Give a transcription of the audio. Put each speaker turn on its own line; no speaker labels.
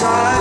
inside